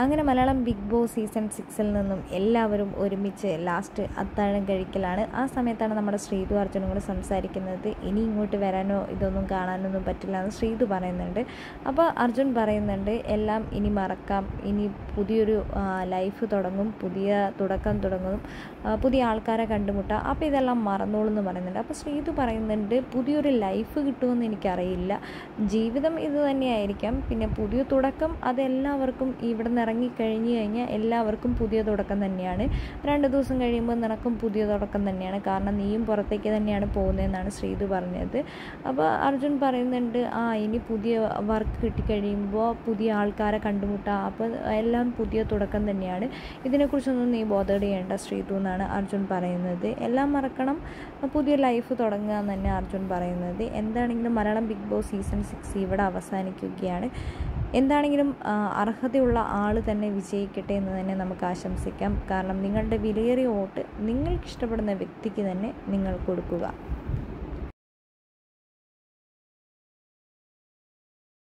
അങ്ങനെ Malayalam big boss season സിക്സിൽ നിന്നും എല്ലാവരും ഒരുമിച്ച് ലാസ്റ്റ് അത്താഴം കഴിക്കലാണ്. ആ സമയത്താണ് നമ്മുടെ ശ്രീതു അർജുനും കൂടെ സംസാരിക്കുന്നത്. ഇനി ഇങ്ങോട്ട് വരാനോ ഇതൊന്നും കാണാനൊന്നും പറ്റില്ല എന്ന് ശ്രീതു പറയുന്നുണ്ട്. അപ്പോൾ അർജുൻ പറയുന്നുണ്ട് എല്ലാം ഇനി മറക്കാം. ഇനി പുതിയൊരു ലൈഫ് തുടങ്ങും പുതിയ തുടക്കം തുടങ്ങും പുതിയ ആൾക്കാരെ കണ്ടുമുട്ടാം. അപ്പോൾ ഇതെല്ലാം മറന്നോളൂ എന്ന് പറയുന്നുണ്ട്. അപ്പോൾ ശ്രീതു പറയുന്നുണ്ട് പുതിയൊരു ലൈഫ് കിട്ടുമെന്ന് എനിക്കറിയില്ല. ജീവിതം ഇത് തന്നെയായിരിക്കാം. പിന്നെ പുതിയ തുടക്കം അതെല്ലാവർക്കും ഇവിടെ നിന്ന് ഇറങ്ങിക്കഴിഞ്ഞ് കഴിഞ്ഞാൽ എല്ലാവർക്കും പുതിയ തുടക്കം തന്നെയാണ്. രണ്ട് ദിവസം കഴിയുമ്പോൾ നിനക്കും പുതിയ തുടക്കം തന്നെയാണ്. കാരണം നീയും പുറത്തേക്ക് തന്നെയാണ് പോകുന്നതെന്നാണ് ശ്രീതു പറഞ്ഞത്. അപ്പോൾ അർജുൻ പറയുന്നുണ്ട് ആ ഇനി പുതിയ വർക്ക് കിട്ടിക്കഴിയുമ്പോൾ പുതിയ ആൾക്കാരെ കണ്ടുമുട്ടാം. അപ്പോൾ എല്ലാം പുതിയ തുടക്കം തന്നെയാണ്. ഇതിനെക്കുറിച്ചൊന്നും നീ ബോധേഡ് ചെയ്യേണ്ട ശ്രീതു എന്നാണ് അർജുൻ പറയുന്നത്. എല്ലാം മറക്കണം. പുതിയ ലൈഫ് തുടങ്ങുക എന്ന് തന്നെ അർജുൻ പറയുന്നത്. എന്താണെങ്കിലും Malayalam big boss season six ഇവിടെ അവസാനിക്കുകയാണ്. എന്താണെങ്കിലും അർഹതയുള്ള ആൾ തന്നെ വിജയിക്കട്ടെ എന്ന് തന്നെ നമുക്ക് ആശംസിക്കാം. കാരണം നിങ്ങളുടെ വിലയേറിയ വോട്ട് നിങ്ങൾക്ക് ഇഷ്ടപ്പെടുന്ന വ്യക്തിക്ക് തന്നെ നിങ്ങൾ കൊടുക്കുക.